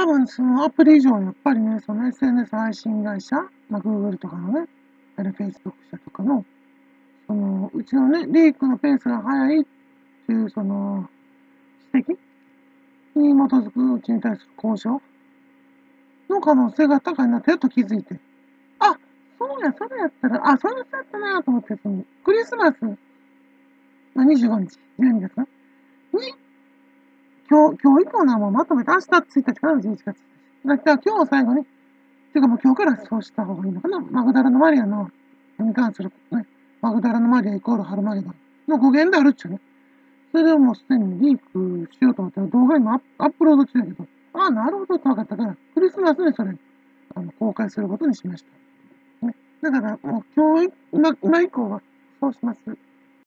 多分そのアプリ以上、やっぱりね、その SNS 配信会社、まあ、Google とかのね、あれ Facebook 社とかの、その、うちのね、リークのペースが速いっていう、その、指摘に基づくうちに対する交渉の可能性が高いなってやっと気づいて、あ、そうや、それやったら、あ、それやったなと思って、その、クリスマス、まあ、25日、12月に、今日、今日以降のはもうまとめて、明日1日から11月だから今日を最後に、ていうかもう今日からそうした方がいいのかな？マグダラのマリアの、に関する、ね、マグダラのマリアイコールハルマゲドンの語源であるっちゅうね。それをもうすでにリークしようと思ったら動画にもアップロード中だけど、ああ、なるほどと分かったから、クリスマスにそれ、あの、公開することにしました。ね、だから、もう今日、今、今以降は、そうします。